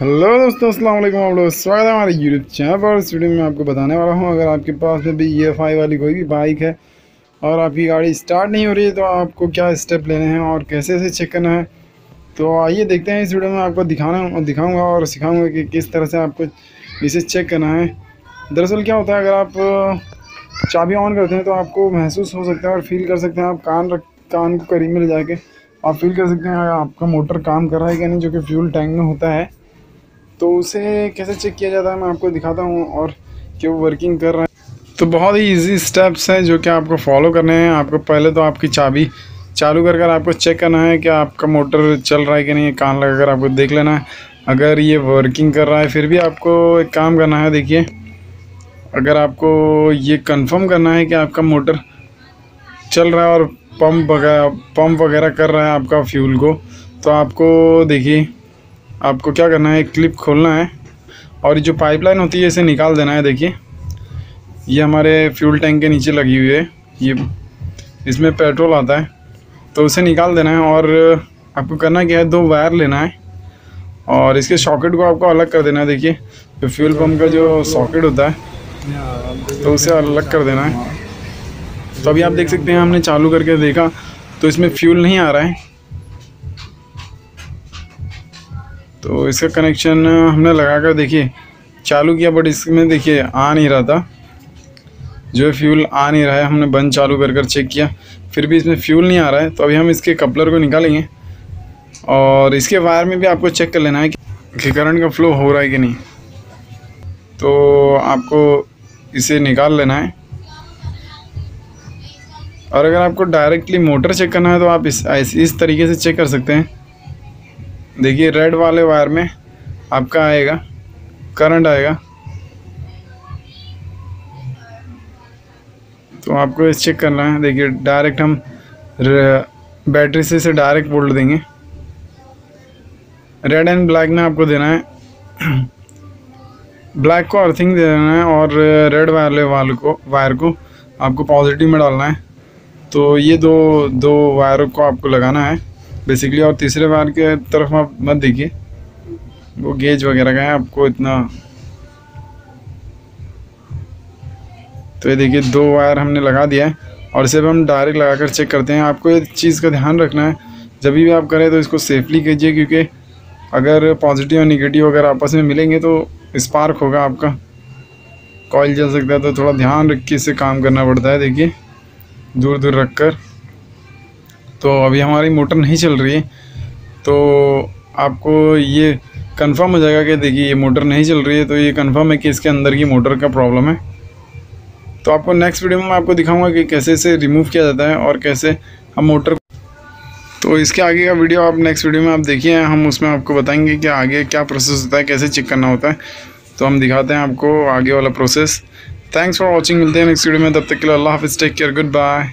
Hello दोस्तों अस्सलाम वालेकुम आप लोग स्वागत है हमारे यूट्यूब चैनल पर। इस वीडियो में आपको बताने वाला हूँ, अगर आपके पास में भी ई एफ़ आई वाली कोई भी बाइक है और आपकी गाड़ी स्टार्ट नहीं हो रही है तो आपको क्या स्टेप लेने हैं और कैसे से चेक करना है तो आइए देखते हैं। इस वीडियो में आपको दिखाना, दिखाऊँगा और सिखाऊँगा कि किस तरह से आपको इसे चेक करना है। दरअसल क्या होता है, अगर आप चाबी ऑन करते हैं तो आपको महसूस हो सकता है और फील कर सकते हैं। आप कान रख, कान को करीब में ले जाके आप फील कर सकते हैं, आपका मोटर काम कर रहा है क्या नहीं, जो कि फ्यूल टैंक में होता है। तो उसे कैसे चेक किया जाता है, मैं आपको दिखाता हूँ और कि वो वर्किंग कर रहा है। तो बहुत ही इजी स्टेप्स हैं जो कि आपको फॉलो करने हैं। आपको पहले तो आपकी चाबी चालू कर कर आपको चेक करना है कि आपका मोटर चल रहा है कि नहीं, कान लगा कर आपको देख लेना है। अगर ये वर्किंग कर रहा है, फिर भी आपको एक काम करना है, देखिए। अगर आपको ये कंफर्म करना है कि आपका मोटर चल रहा है और पंप वगैरह पंप वगैरह कर रहा है आपका फ्यूल को तो आपको देखिए आपको क्या करना है क्लिप खोलना है और जो पाइपलाइन होती है, इसे निकाल देना है, देखिए। ये हमारे फ्यूल टैंक के नीचे लगी हुई है। ये, इसमें पेट्रोल आता है। तो उसे निकाल देना है और आपको करना क्या है, दो वायर लेना है और इसके सॉकेट को आपको अलग कर देना है, देखिए। जो फ्यूल पम्प का जो सॉकेट होता है तो उसे अलग कर देना है। तो अभी आप देख सकते हैं, हमने चालू करके देखा तो इसमें फ्यूल नहीं आ रहा है। तो इसका कनेक्शन हमने लगा कर देखिए, चालू किया बट इसमें देखिए, आ नहीं रहा था। जो फ्यूल आ नहीं रहा है, हमने बंद चालू कर कर चेक किया। फिर भी इसमें फ्यूल नहीं आ रहा है तो अभी हम इसके कपलर को निकालेंगे। और इसके वायर में भी आपको चेक कर लेना है कि करंट का फ्लो हो रहा है कि नहीं। तो आपको इसे निकाल लेना है। और अगर आपको डायरेक्टली मोटर चेक करना है तो आप इस इस तरीके से चेक कर सकते हैं। देखिए रेड वाले वायर में आपका आएगा करंट आएगा। तो आपको इस चेक करना है। देखिए डायरेक्ट हम बैटरी से इसे डायरेक्ट वोल्ट देंगे। रेड एंड ब्लैक में आपको देना है। ब्लैक को अर्थिंग दे देना है और रेड वाले वाले को वायर को आपको पॉजिटिव में डालना है। तो ये दो दो वायरों को आपको लगाना है। बेसिकली और तीसरे वायर के तरफ़ आप मत देखिए। वो गेज वगैरह का है, आपको इतना तो ये देखिए, दो वायर हमने लगा दिया है, और इसे हम डायरेक्ट लगा कर चेक करते हैं। आपको एक चीज़ का ध्यान रखना है, जब भी आप करें तो इसको सेफली कीजिए, क्योंकि अगर पॉजिटिव और निगेटिव अगर आपस में मिलेंगे तो स्पार्क होगा आपका। कॉयल जल सकता है तो थोड़ा ध्यान रख के इसे काम करना पड़ता है, देखिए। दूर दूर रख कर तो अभी हमारी मोटर नहीं चल रही है। तो आपको ये कंफर्म हो जाएगा कि देखिए ये मोटर नहीं चल रही है तो ये कंफर्म है कि इसके अंदर की मोटर का प्रॉब्लम है। तो आपको नेक्स्ट वीडियो में मैं आपको दिखाऊँगा कि कैसे इसे रिमूव किया जाता है और कैसे हम मोटर तो इसके आगे का वीडियो आप नेक्स्ट वीडियो में आप देखिए, हम उसमें आपको बताएँगे कि आगे क्या प्रोसेस होता है, कैसे चेक करना होता है। तो हम दिखाते हैं आपको आगे वाला प्रोसेस थैंक्स फॉर वॉचिंग मिलते हैं नेक्स्ट वीडियो में, तब तक के लिए अल्लाह हाफिज़ टेक केयर गुड बाय